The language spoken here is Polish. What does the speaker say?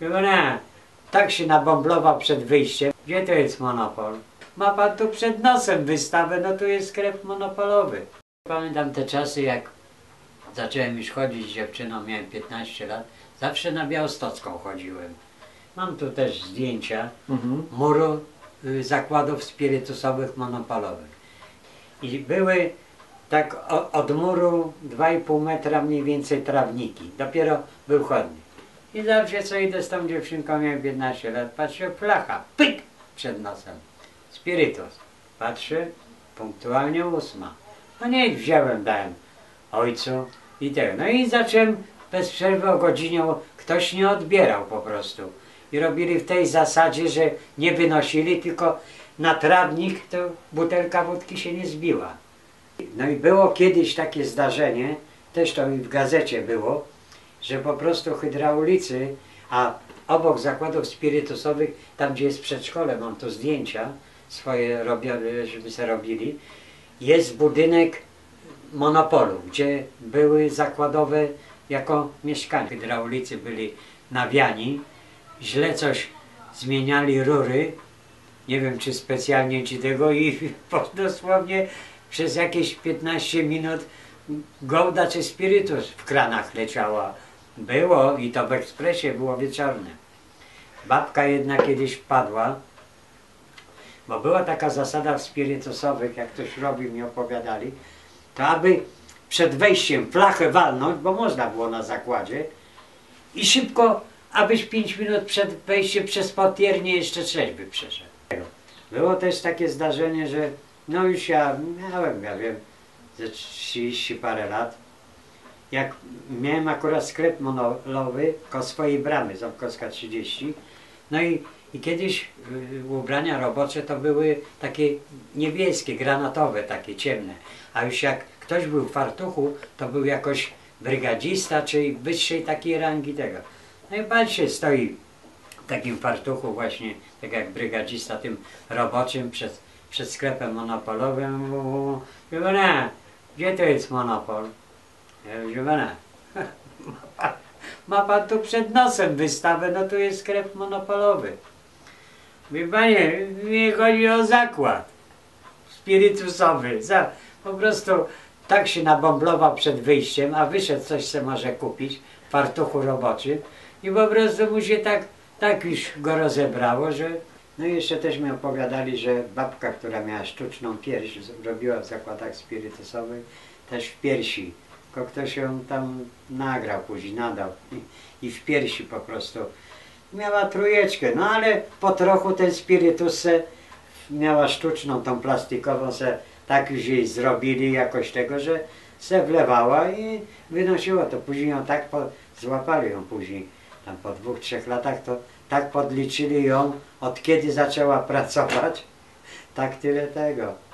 Nie. Tak się nabąblował przed wyjściem. Gdzie to jest monopol? Ma pan tu przed nosem wystawę, no tu jest sklep monopolowy. Pamiętam te czasy, jak zacząłem już chodzić z dziewczyną, miałem 15 lat. Zawsze na Białostocką chodziłem. Mam tu też zdjęcia Mhm. muru y, zakładów spirytusowych monopolowych. I były tak o, od muru 2,5 metra mniej więcej trawniki. Dopiero był chodnik. I zawsze co idę z tą dziewczynką, miałem 15 lat, patrzę, flacha, pyk, przed nosem. Spirytus. Patrzę, punktualnie ósma. No nie, wziąłem, dałem ojcu i tego. No i zacząłem bez przerwy o godzinie, ktoś nie odbierał po prostu. I robili w tej zasadzie, że nie wynosili, tylko na trawnik to butelka wódki się nie zbiła. No i było kiedyś takie zdarzenie, też to w gazecie było, że po prostu hydraulicy, a obok zakładów spirytusowych, tam gdzie jest przedszkole, mam tu zdjęcia swoje robione, żeby se robili, jest budynek monopolu, gdzie były zakładowe jako mieszkania. Hydraulicy byli nawiani, źle coś zmieniali rury, nie wiem czy specjalnie czy tego i dosłownie przez jakieś 15 minut gołda czy spirytus w kranach leciała. Było i to w ekspresie było wieczorne. Babka jedna kiedyś wpadła, bo była taka zasada w spirytusowych, jak ktoś robił, mi opowiadali, to aby przed wejściem flachę walnąć, bo można było na zakładzie i szybko, abyś 5 minut przed wejściem przez potiernie jeszcze trzeźwy przeszedł. Było też takie zdarzenie, że no już ja miałem, ja wiem, ze 30 parę lat, jak miałem akurat sklep monolowy koło swojej bramy, Ząbkowska 30, no i, i kiedyś y, ubrania robocze to były takie niebieskie, granatowe, takie ciemne, a już jak ktoś był w fartuchu, to był jakoś brygadzista, czy wyższej takiej rangi tego. No i pan się stoi w takim fartuchu właśnie, tak jak brygadzista tym roboczym przed, przed sklepem monopolowym. Mówię, nie, gdzie to jest monopol? Ja mówię, nie. Ma pan, tu przed nosem wystawę, no tu jest sklep monopolowy. Wie panie, nie chodzi o zakład spirytusowy. Za, po prostu tak się nabąblował przed wyjściem, a wyszedł coś, co może kupić w fartuchu roboczym i po prostu mu się tak, tak już go rozebrało, że... No i jeszcze też mi opowiadali, że babka, która miała sztuczną pierś, robiła w zakładach spirytusowych, też w piersi. Tylko ktoś ją tam nagrał później, nadał i, w piersi po prostu. Miała trójeczkę, no ale po trochu ten spirytus se miała sztuczną, tą plastikową se tak już jej zrobili jakoś tego, że se wlewała i wynosiła to. Później ją tak po, złapali ją później, tam po dwóch, trzech latach to tak podliczyli ją, od kiedy zaczęła pracować, tak tyle tego.